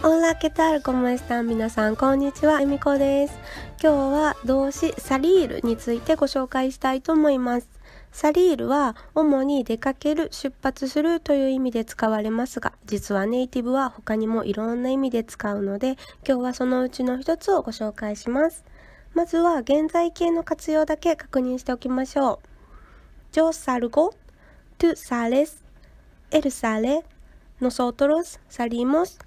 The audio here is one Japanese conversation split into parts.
Hola, ¿qué tal? ¿Cómo están? 皆さん、こんにちは。えみこです。今日は動詞サリールについてご紹介したいと思います。サリールは主に出かける、出発するという意味で使われますが、実はネイティブは他にもいろんな意味で使うので、今日はそのうちの一つをご紹介します。まずは現在形の活用だけ確認しておきましょう。Yo salgo, tú sales, él sale, nosotros salimos,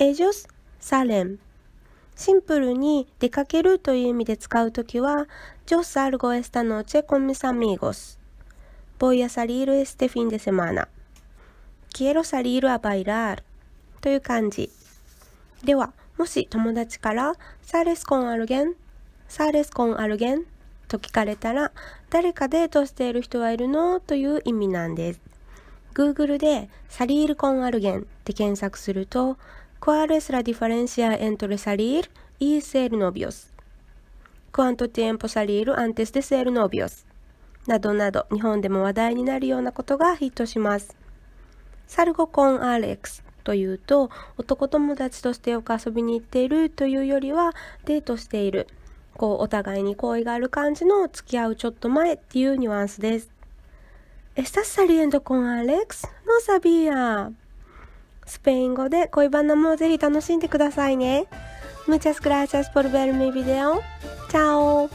ellos salen シンプルに出かけるという意味で使うときは Yo salgo esta noche con mis amigos Voy a salir este fin de semana Quiero salir a bailar という感じではもし友達から ¿Sales con alguien? ¿Sales con alguien? と聞かれたら誰かデートしている人はいるのという意味なんです Google でサリールコンアルゲンって検索すると ¿Cuál es la diferencia entre salir y ser novios? ¿Cuánto tiempo salir antes de ser novios? などなど日本でも話題になるようなことがヒットします。サルゴコンアレックスというと男友達としてよく遊びに行っているというよりはデートしているこうお互いに好意がある感じの付き合うちょっと前っていうニュアンスです。¿Estás saliendo con Alex? No sabía. スペイン語で恋バナもぜひ楽しんでくださいね。Muchas gracias por ver mi video. Chao.